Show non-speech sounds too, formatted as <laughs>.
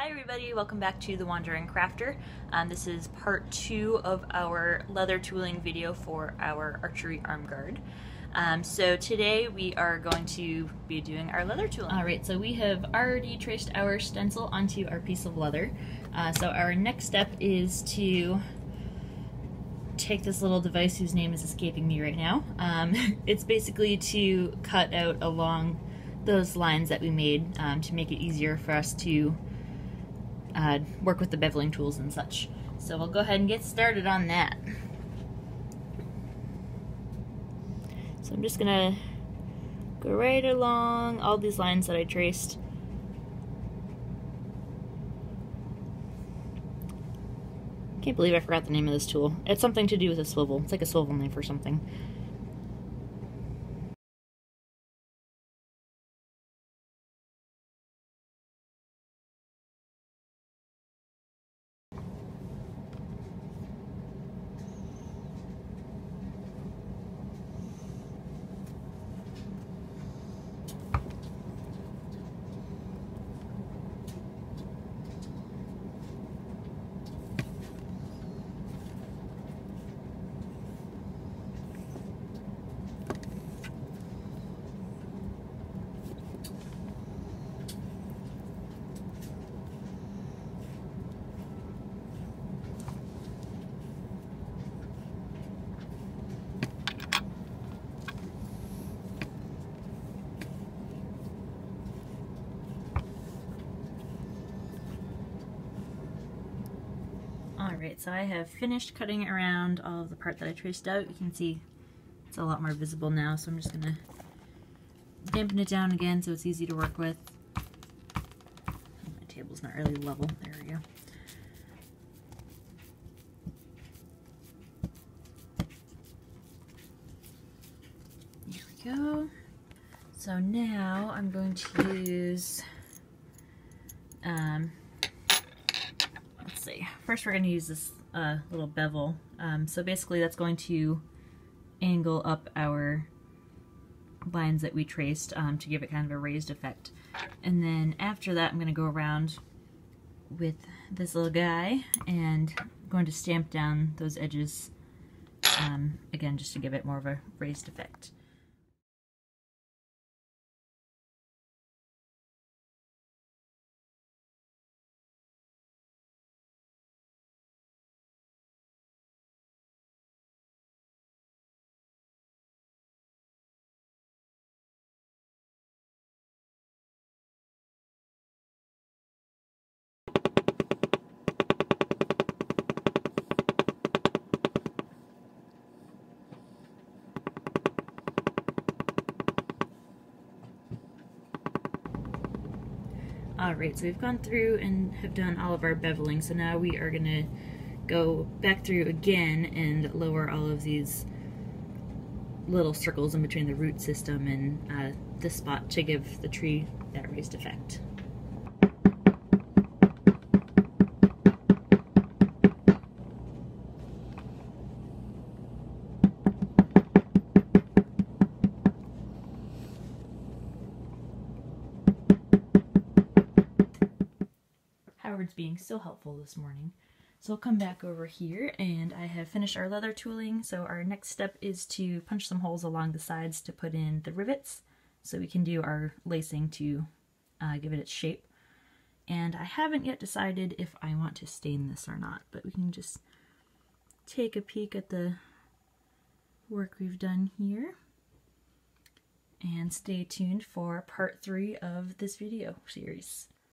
Hi everybody, welcome back to The Wandering Crafter. Um, this is part two of our leather tooling video for our archery arm guard. Um, so today we are going to be doing our leather tooling. Alright, so we have already traced our stencil onto our piece of leather. Uh, so our next step is to take this little device whose name is escaping me right now. Um, <laughs> it's basically to cut out along those lines that we made um, to make it easier for us to uh, work with the beveling tools and such. So we'll go ahead and get started on that. So I'm just gonna go right along all these lines that I traced. Can't believe I forgot the name of this tool. It's something to do with a swivel. It's like a swivel knife or something. Alright, so I have finished cutting around all of the part that I traced out. You can see it's a lot more visible now, so I'm just going to dampen it down again so it's easy to work with. My table's not really level. There we go. There we go. So now I'm going to use um, see. First we're going to use this uh, little bevel. Um, so basically that's going to angle up our lines that we traced um, to give it kind of a raised effect. And then after that I'm going to go around with this little guy and I'm going to stamp down those edges um, again just to give it more of a raised effect. Alright, so we've gone through and have done all of our beveling, so now we are going to go back through again and lower all of these little circles in between the root system and uh, this spot to give the tree that raised effect. Howard's being so helpful this morning. So we'll come back over here and I have finished our leather tooling. So our next step is to punch some holes along the sides to put in the rivets so we can do our lacing to uh, give it its shape. And I haven't yet decided if I want to stain this or not, but we can just take a peek at the work we've done here. And stay tuned for part three of this video series.